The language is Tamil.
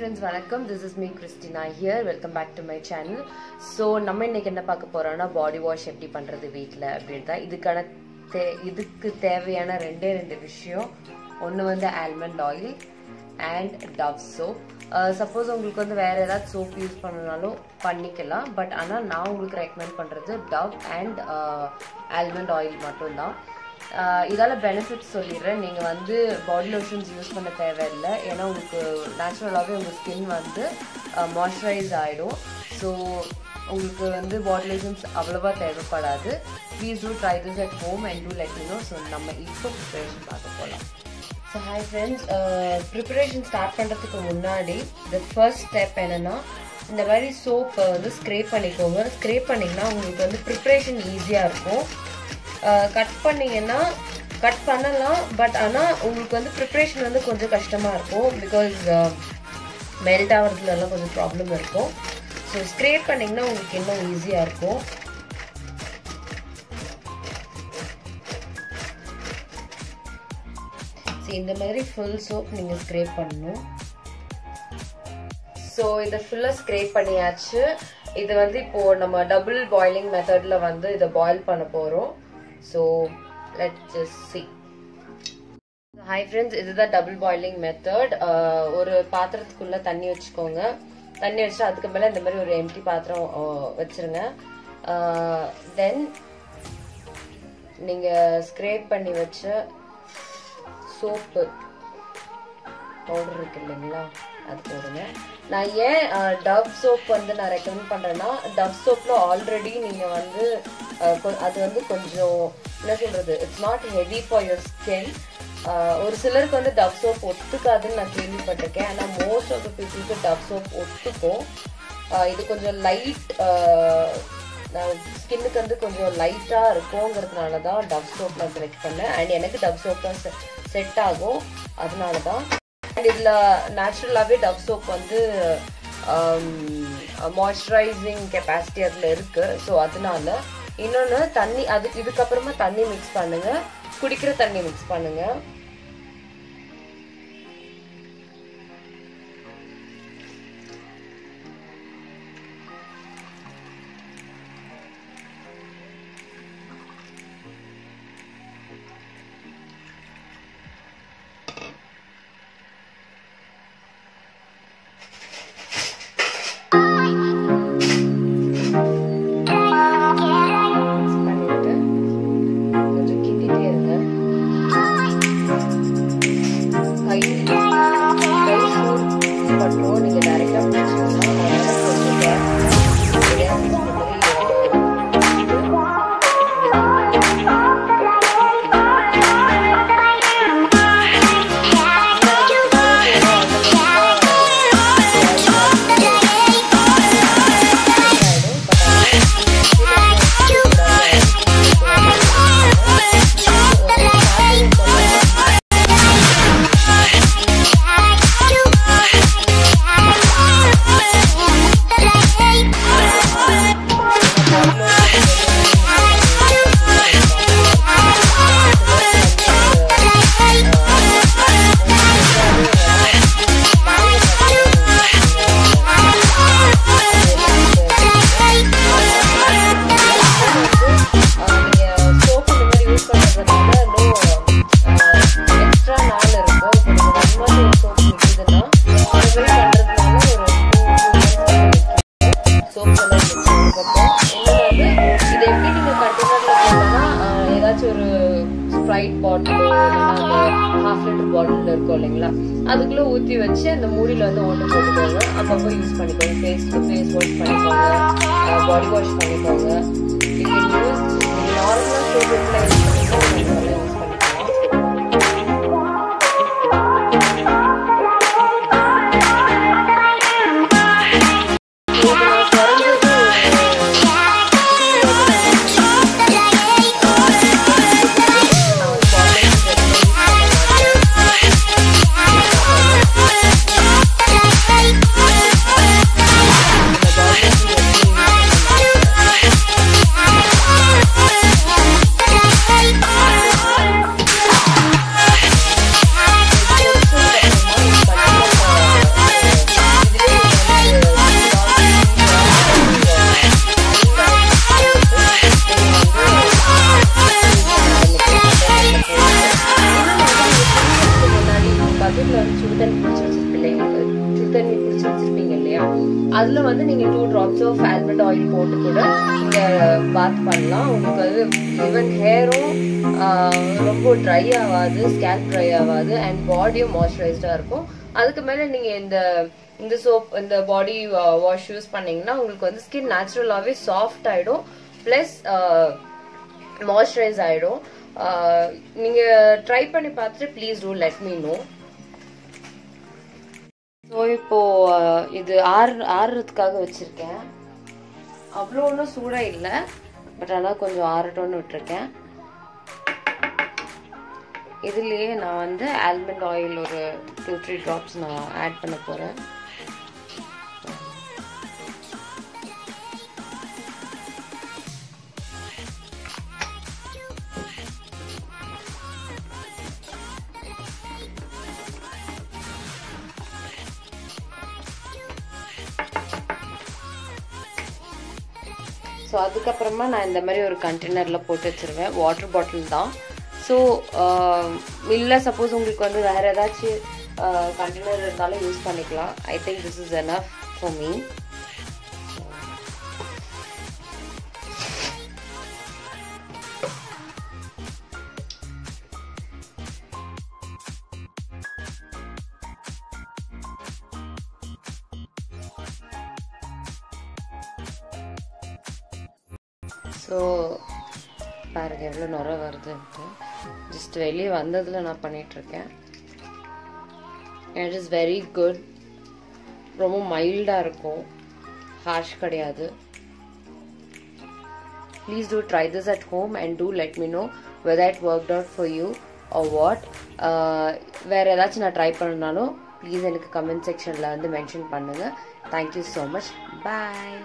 ஃப்ரெண்ட்ஸ் வணக்கம். This is me Christina here welcome back to my channel so நம்ம இன்னைக்கு என்ன பார்க்க போகிறோம்னா பாடி வாஷ் எப்படி பண்ணுறது வீட்டில் அப்படின்னு தான் இதுக்கான தே இதுக்கு தேவையான ரெண்டே ரெண்டு விஷயம். ஒன்று வந்து almond oil and Dove soap suppose உங்களுக்கு வந்து வேறு ஏதாவது சோப் யூஸ் பண்ணனாலும் பண்ணிக்கலாம். பட் ஆனால் நான் உங்களுக்கு ரெக்கமெண்ட் பண்ணுறது டவ் அண்ட் ஆல்மண்ட் ஆயில் மட்டும்தான். இதால பெனிஃபிட்ஸ் சொல்லிடுறேன். நீங்கள் வந்து பாடி லோஷன்ஸ் யூஸ் பண்ண தேவையில்லை. ஏன்னா உங்களுக்கு நேச்சுரலாகவே உங்கள் ஸ்கின் வந்து மாய்ஸ்சரைஸ் ஆகிடும் ஸோ உங்களுக்கு வந்து பாடி லோஷன்ஸ் அவ்வளோவா தேவைப்படாது. Please do try this at home and do let you know so நம்ம இப்போ ப்ரிப்பரேஷன் பார்க்க போகலாம் so hi friends preparation start பண்ணுறதுக்கு முன்னாடி த ஃபர்ஸ்ட் ஸ்டெப் என்னென்னா இந்த மாதிரி சோப்பை வந்து ஸ்க்ரேப் பண்ணிக்கோங்க. ஸ்க்ரேப் பண்ணிங்கன்னா உங்களுக்கு வந்து ப்ரிப்ரேஷன் ஈஸியாக இருக்கும். கட் பண்ணிங்கன்னா கட் பண்ணலாம் பட் ஆனால் உங்களுக்கு வந்து ப்ரிப்ரேஷன் வந்து கொஞ்சம் கஷ்டமாக இருக்கும் பிகாஸ் மெல்ட் ஆகிறதுலலாம் கொஞ்சம் ப்ராப்ளம் இருக்கும். ஸோ ஸ்க்ரேப் பண்ணிங்கன்னா உங்களுக்கு இன்னும் ஈஸியாக இருக்கும். ஸோ இந்த மாதிரி ஃபுல் சோப் நீங்கள் ஸ்க்ரேப் பண்ணணும். ஸோ இதை ஃபுல்லாக ஸ்க்ரேப் பண்ணியாச்சு. இது வந்து இப்போது நம்ம டபுள் பாயிலிங் மெத்தடில் வந்து இதை பாயில் பண்ண போகிறோம் so let just see hi friends இதுதான் டபுள் பாயிலிங் மெத்தட் ஒரு பாத்திரத்துக்குள்ள தண்ணி வச்சுக்கோங்க. தண்ணி வச்சு அதுக்கு மேலே இந்த மாதிரி ஒரு எம்டி பாத்திரம் uh, வச்சுருங்க. தென் uh, நீங்கள் ஸ்க்ரேப் பண்ணி வச்ச சோப்பு பவுடர் இருக்கு இல்லைங்களா? அது போடுங்க. நான் ஏன் uh, டவ் சோப் வந்து நான் ரெக்கமெண்ட் பண்ணுறேன்னா டவ் சோப்பில் ஆல்ரெடி நீங்கள் வந்து அது வந்து கொஞ்சம் என்ன சொல்கிறது it's not heavy for your skin ஒரு சிலருக்கு வந்து டவ் சோப் ஒத்துக்காதுன்னு நான் கேள்விப்பட்டிருக்கேன். ஆனால் மோஸ்ட் ஆஃப் த பீப்புளுக்கு டவ் சோப் ஒத்துக்கும். இது கொஞ்சம் லைட் ஸ்கின்னுக்கு வந்து கொஞ்சம் லைட்டாக இருக்குங்கிறதுனால தான் டவ் சோப் நான் செலக்ட் பண்ணேன். அண்ட் எனக்கு டவ் சோப் தான் செட் ஆகும். அதனால தான். அண்ட் இதில் நேச்சுரலாகவே டவ் சோப் வந்து மாய்ஸ்சரைசிங் கெப்பாசிட்டி அதில் இருக்குது ஸோ அதனால இன்னொன்று தண்ணி அது இதுக்கப்புறமா தண்ணி மிக்ஸ் பண்ணுங்க. குடிக்கிற தண்ணி மிக்ஸ் பண்ணுங்க. அதுக்குள்ளே ஊற்றி வச்சு அந்த மூடியில் வந்து ஓட்டு போட்டுக்கோங்க. அப்பப்போ யூஸ் பண்ணிக்கோங்க. ஃபேஸ்க்கு ஃபேஸ் வாஷ் பண்ணிக்கோங்க. பாடி வாஷ் பண்ணிக்கோங்க. நார்மலாக சோப்புக்குள்ள யூஸ் பண்ணிக்கோங்க. வீட்டில் வந்து சுடு தண்ணி பிடிச்சி வச்சிருப்பீங்க சுடு தண்ணி பிடிச்சி வச்சிருப்பீங்க இல்லையா? அதில் வந்து நீங்கள் two drops of almond oil போட்டு கூட நீங்கள் பாத் பண்ணலாம். உங்களுக்கு வந்து ஈவன் ஹேரும் ரொம்ப ட்ரை ஆகாது ஸ்கேல்ப் ட்ரை ஆகாது அண்ட் பாடியும் மாய்ஸ்சரைஸ்டாக இருக்கும். அதுக்கு மேலே நீங்கள் இந்த இந்த சோப் இந்த பாடி வாஷ் யூஸ் பண்ணிங்கன்னா உங்களுக்கு வந்து ஸ்கின் நேச்சுரலாகவே சாஃப்ட் ஆகிடும் ப்ளஸ் மாய்ஸ்சரைஸ் ஆகிடும் நீங்கள் ட்ரை பண்ணி பார்த்துட்டு please do let me know so இப்போது இது ஆறு ஆறுறதுக்காக வச்சுருக்கேன். அவ்வளோ ஒன்றும் சூடாக இல்லை. பட் ஆனால் கொஞ்சம் ஆறட்டோன்னு விட்டுருக்கேன். இதுலேயே நான் வந்து ஆல்மண்ட் ஆயில் ஒரு டூ த்ரீ ட்ராப்ஸ் நான் ஆட் பண்ண போகிறேன் ஸோ அதுக்கப்புறமா நான் இந்த மாதிரி ஒரு கண்டெய்னரில் போட்டு வச்சுருவேன். வாட்டர் பாட்டில் தான். ஸோ இல்லை சப்போஸ் உங்களுக்கு வந்து வேறு ஏதாச்சும் கண்டெய்னர் இருந்தாலும் யூஸ் பண்ணிக்கலாம். I think this is enough for me so பாருங்க எவ்வளோ நுர வருதுன்ட்டு ஜஸ்ட் வெளியே வந்ததில் நான் பண்ணிகிட்ருக்கேன் இட் இஸ் வெரி குட் ரொம்ப மைல்டாக இருக்கும். ஹார்ஷ் கிடையாது. Please do try this at home and do let me know whether it work out for you or what வேறு ஏதாச்சும் நான் ட்ரை பண்ணனாலும் ப்ளீஸ் எனக்கு கமெண்ட் செக்ஷனில் வந்து மென்ஷன் பண்ணுங்கள் தேங்க்யூ ஸோ மச் பாய்